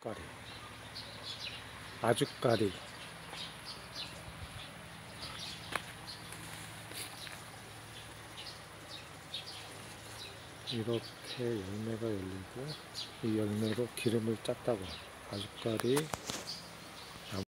까리. 아주까리. 이렇게 열매가 열리고 이 열매로 기름을 짰다고 아주까리.